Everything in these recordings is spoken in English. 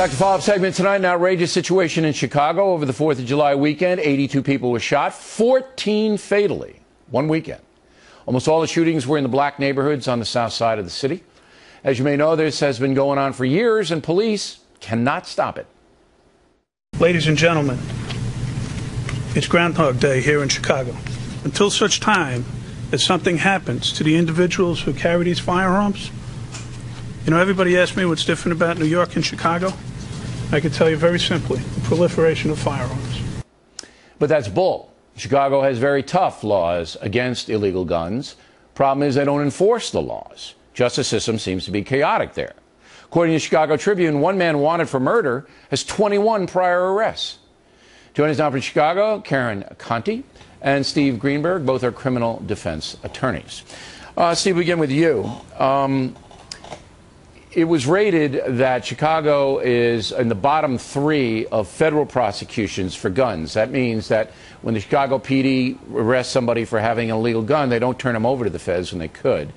Back to follow-up segment tonight. An outrageous situation in Chicago over the 4th of July weekend. 82 people were shot, 14 fatally, one weekend. Almost all the shootings were in the black neighborhoods on the south side of the city. As you may know, this has been going on for years, and police cannot stop it. Ladies and gentlemen, it's Groundhog Day here in Chicago. Until such time as something happens to the individuals who carry these firearms, you know, everybody asks me what's different about New York and Chicago. I can tell you very simply the proliferation of firearms. But that's bull. Chicago has very tough laws against illegal guns. Problem is, they don't enforce the laws. Justice system seems to be chaotic there. According to the Chicago Tribune, one man wanted for murder has 21 prior arrests. Joining us now from Chicago, Karen Conti and Steve Greenberg. Both are criminal defense attorneys. Uh, Steve, begin with you. Um, it was rated that Chicago is in the bottom three of federal prosecutions for guns. That means that when the Chicago PD arrests somebody for having an illegal gun, they don't turn them over to the feds when they could.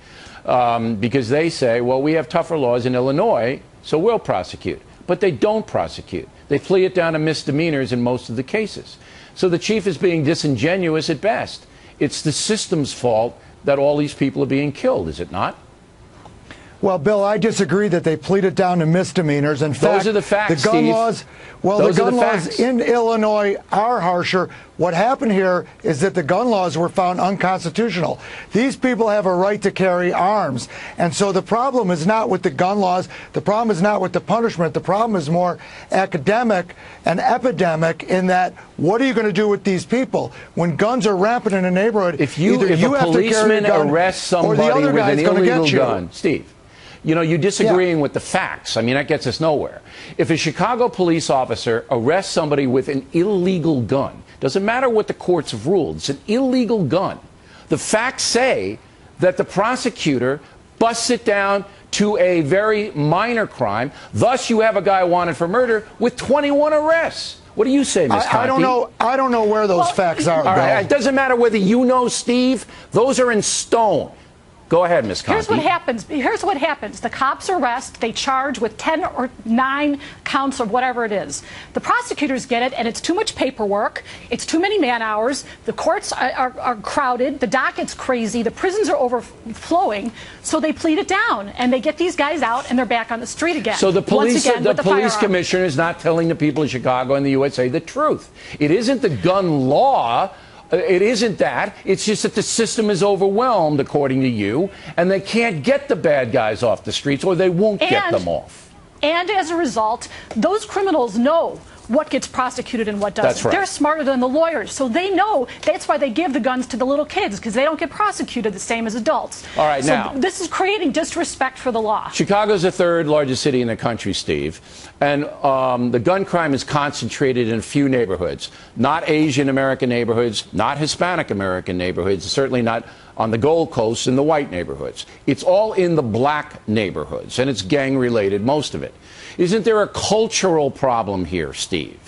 Um, because they say, well, we have tougher laws in Illinois, so we'll prosecute. But they don't prosecute. They plea it down to misdemeanors in most of the cases. So the chief is being disingenuous at best. It's the system's fault that all these people are being killed, is it not? Well, Bill, I disagree that they pleaded down to misdemeanors. In Those fact, are the facts, the gun Steve. laws. Well, Those the gun the laws facts. in Illinois are harsher. What happened here is that the gun laws were found unconstitutional. These people have a right to carry arms, and so the problem is not with the gun laws. The problem is not with the punishment. The problem is more academic and epidemic in that what are you going to do with these people when guns are rampant in a neighborhood? If you, if you a have to carry policeman arrests or the somebody other with an illegal get you. gun, Steve, you know, you're disagreeing with the facts. I mean, that gets us nowhere. If a Chicago police officer arrests somebody with an illegal gun, doesn't matter what the courts have ruled, it's an illegal gun. The facts say that the prosecutor busts it down to a very minor crime. Thus, you have a guy wanted for murder with 21 arrests. What do you say, Ms. I, I don't know. I don't know where those Well, facts are. All right, it doesn't matter whether you know, Steve. Those are in stone. Go ahead, Miss Conti. Here's what happens. Here's what happens. The cops arrest. They charge with 10 or 9 counts of whatever it is. The prosecutors get it, and it's too much paperwork. It's too many man hours. The courts are, are, are crowded. The docket's crazy. The prisons are overflowing. So they plead it down, and they get these guys out, and they're back on the street again. So the police, again, the the police commissioner is not telling the people of Chicago and the USA the truth. It isn't the gun law. It isn't that. It's just that the system is overwhelmed, according to you, and they can't get the bad guys off the streets, or they won't get them off. And as a result, those criminals know what gets prosecuted and what doesn't. That's right. They're smarter than the lawyers, so they know that's why they give the guns to the little kids because they don't get prosecuted the same as adults. All right, so now- this is creating disrespect for the law. Chicago's the third largest city in the country, Steve, and um, the gun crime is concentrated in a few neighborhoods. Not Asian American neighborhoods, not Hispanic American neighborhoods, certainly not on the Gold Coast in the white neighborhoods. It's all in the black neighborhoods, and it's gang related, most of it. Isn't there a cultural problem here, Steve?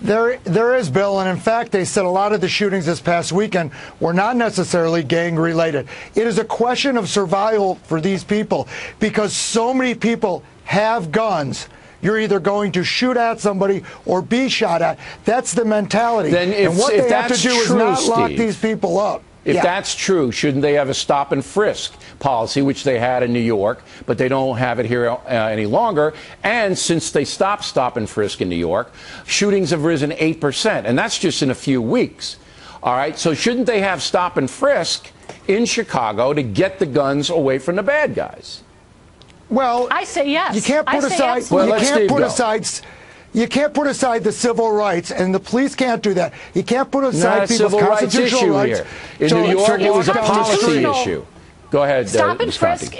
There, there is, Bill, and in fact, they said a lot of the shootings this past weekend were not necessarily gang related. It is a question of survival for these people because so many people have guns. You're either going to shoot at somebody or be shot at. That's the mentality. Then if- and what if they have to do is not lock Steve, these people up. If Yeah. that's true, shouldn't they have a stop and frisk policy, which they had in New York, but they don't have it here uh, any longer? And since they stopped stop and frisk in New York, shootings have risen 8%, and that's just in a few weeks. All right, so shouldn't they have stop and frisk in Chicago to get the guns away from the bad guys? Well, I say yes. You can't put say aside. absolutely. Well, you can't put go. aside. You can't put aside the civil rights, and the police can't do that. You can't put aside Not people's civil rights constitutional issue rights. here. In to- New to York, it was a policy issue. Go ahead, uh, Stop and frisk.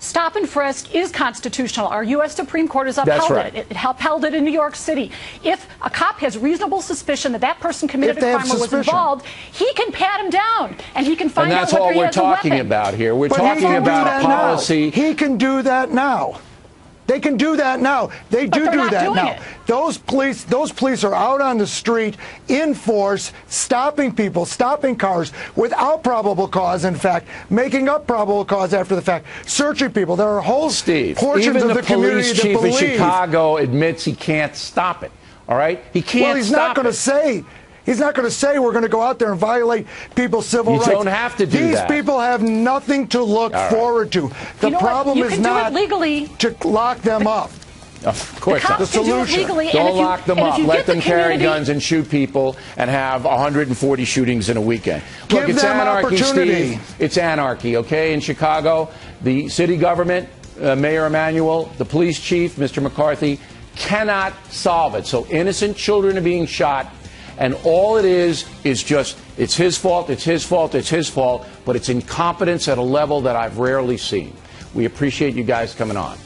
Stop and frisk is constitutional. Our U.S. Supreme Court has upheld right. it. It upheld it in New York City. If a cop has reasonable suspicion that that person committed a crime or was involved, he can pat him down and he can find And that's out all whether he we're talking about here. We're But he talking can do about that a policy. Now. He can do that now. They can do that now. They But do do not that doing now. it. Those police, those police are out on the street in force, stopping people, stopping cars without probable cause. In fact, making up probable cause after the fact, searching people. There are whole Steve, portions even of the, the, community police that chief believe. in Chicago admits he can't stop it. All right, he can't. well, he's stop not going to say. He's not going to say we're going to go out there and violate people's civil You rights. don't have to do These that. people have nothing to look All right. forward to. The You know problem is can do it not legally. to lock them up. Of course the not. cops The can do it solution. legally. Don't if you- lock them and up. Let get the them carry guns and shoot people and have 140 shootings in a weekend. Look, Give it's them anarchy, opportunity. Steve. It's anarchy, okay? In Chicago, the city government, uh, Mayor Emanuel, the police chief, Mr. McCarthy, cannot solve it. So innocent children are being shot. And all it is is just it's his fault, it's his fault, it's his fault, but it's incompetence at a level that I've rarely seen. We appreciate you guys coming on.